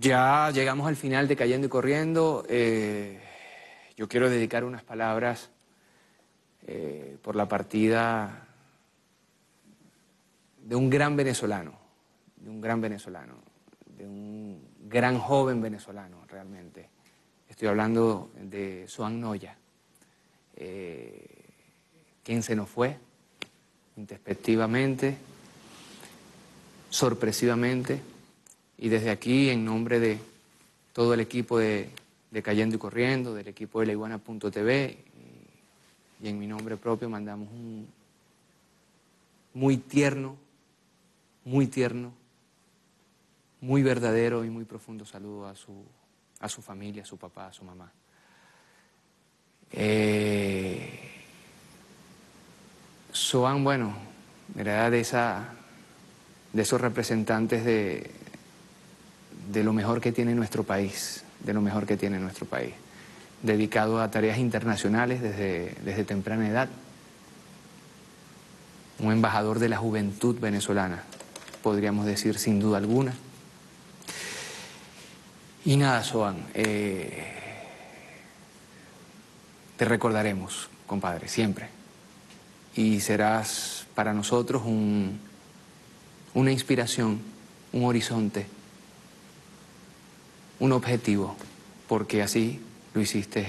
Ya llegamos al final de Cayendo y Corriendo. Eh, yo quiero dedicar unas palabras eh, por la partida de un gran venezolano, de un gran venezolano, de un gran joven venezolano realmente. Estoy hablando de Soan Noya, eh, quien se nos fue introspectivamente, sorpresivamente, y desde aquí, en nombre de todo el equipo de, Cayendo y Corriendo, del equipo de la Iguana.tv, y, y en mi nombre propio mandamos un muy tierno, muy tierno, muy verdadero y muy profundo saludo a su, a su familia, a su papá, a su mamá. Eh, Soan, bueno, era de, esa, de esos representantes de, de lo mejor que tiene nuestro país, de lo mejor que tiene nuestro país, dedicado a tareas internacionales desde, desde temprana edad, un embajador de la juventud venezolana, podríamos decir sin duda alguna. Y nada, Soan, eh, te recordaremos, compadre, siempre. Y serás para nosotros un, una inspiración, un horizonte un objetivo, porque así lo hiciste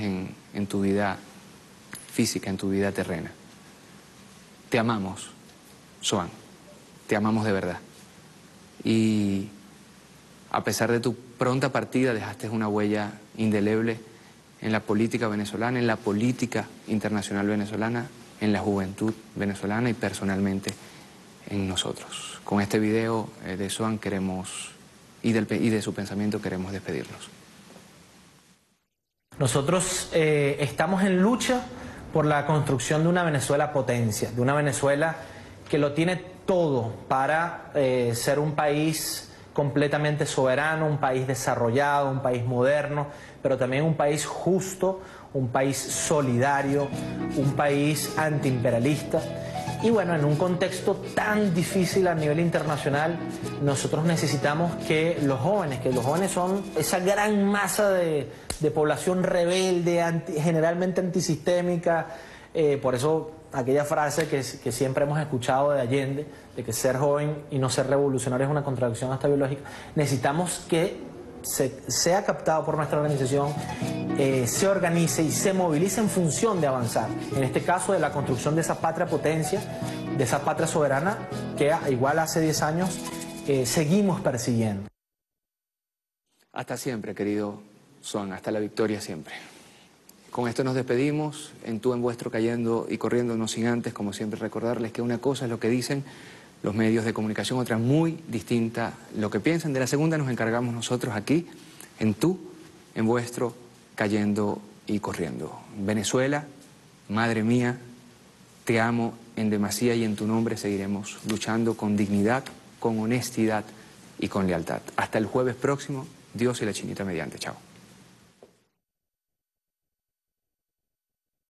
en, tu vida física, en tu vida terrena. Te amamos, Soan, te amamos de verdad. Y a pesar de tu pronta partida, dejaste una huella indeleble en la política venezolana, en la política internacional venezolana, en la juventud venezolana y personalmente en nosotros. Con este video eh, de Soan queremos y, de su pensamiento queremos despedirnos. Nosotros eh, estamos en lucha por la construcción de una Venezuela potencia, de una Venezuela que lo tiene todo para eh, ser un país completamente soberano, un país desarrollado, un país moderno, pero también un país justo, un país solidario, un país antiimperialista. Y bueno, en un contexto tan difícil a nivel internacional, nosotros necesitamos que los jóvenes, que los jóvenes son esa gran masa de, población rebelde, generalmente antisistémica, eh, por eso aquella frase que, que, siempre hemos escuchado de Allende, de que ser joven y no ser revolucionario es una contradicción hasta biológica, necesitamos que sea captado por nuestra organización, eh, se organice y se movilice en función de avanzar. En este caso, de la construcción de esa patria potencia, de esa patria soberana que igual hace 10 años eh, seguimos persiguiendo. Hasta siempre, querido Son, hasta la victoria siempre. Con esto nos despedimos, en tú en vuestro cayendo y corriendo, no sin antes, como siempre, recordarles que una cosa es lo que dicen los medios de comunicación, otra muy distinta lo que piensan. De la segunda nos encargamos nosotros aquí, en tú, en vuestro, cayendo y corriendo. Venezuela, madre mía, te amo en demasía y en tu nombre seguiremos luchando con dignidad, con honestidad y con lealtad. Hasta el jueves próximo, Dios y la chinita mediante. Chao.